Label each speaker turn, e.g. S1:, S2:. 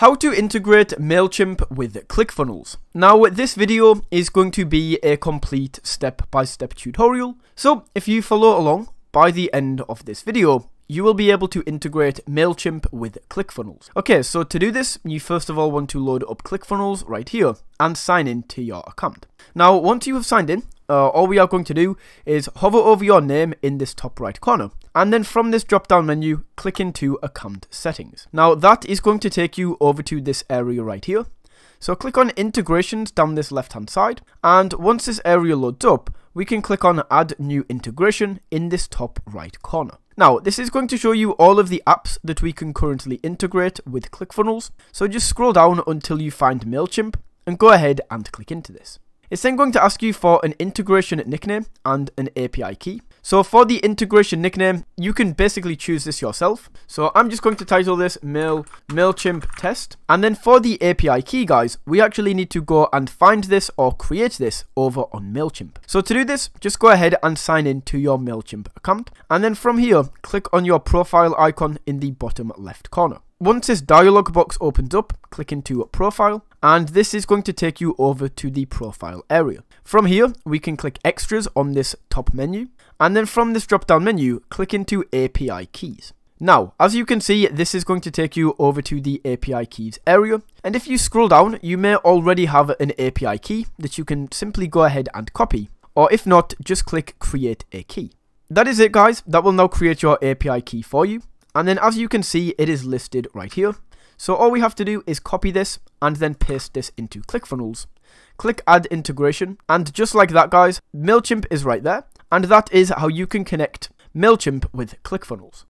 S1: How to integrate MailChimp with ClickFunnels. Now this video is going to be a complete step-by-step -step tutorial, so if you follow along, by the end of this video, you will be able to integrate MailChimp with ClickFunnels. Okay, so to do this, you first of all want to load up ClickFunnels right here and sign in to your account. Now, once you have signed in, uh, all we are going to do is hover over your name in this top right corner. And then from this drop down menu, click into account settings. Now that is going to take you over to this area right here. So click on integrations down this left hand side. And once this area loads up, we can click on add new integration in this top right corner. Now, this is going to show you all of the apps that we can currently integrate with ClickFunnels. So just scroll down until you find MailChimp and go ahead and click into this. It's then going to ask you for an integration nickname and an API key. So for the integration nickname, you can basically choose this yourself. So I'm just going to title this Mail MailChimp test. And then for the API key, guys, we actually need to go and find this or create this over on MailChimp. So to do this, just go ahead and sign in to your MailChimp account. And then from here, click on your profile icon in the bottom left corner. Once this dialog box opens up, click into Profile, and this is going to take you over to the Profile area. From here, we can click Extras on this top menu, and then from this drop-down menu, click into API Keys. Now, as you can see, this is going to take you over to the API Keys area, and if you scroll down, you may already have an API key that you can simply go ahead and copy, or if not, just click Create a Key. That is it guys, that will now create your API key for you. And then as you can see, it is listed right here. So all we have to do is copy this and then paste this into ClickFunnels. Click add integration and just like that guys, MailChimp is right there. And that is how you can connect MailChimp with ClickFunnels.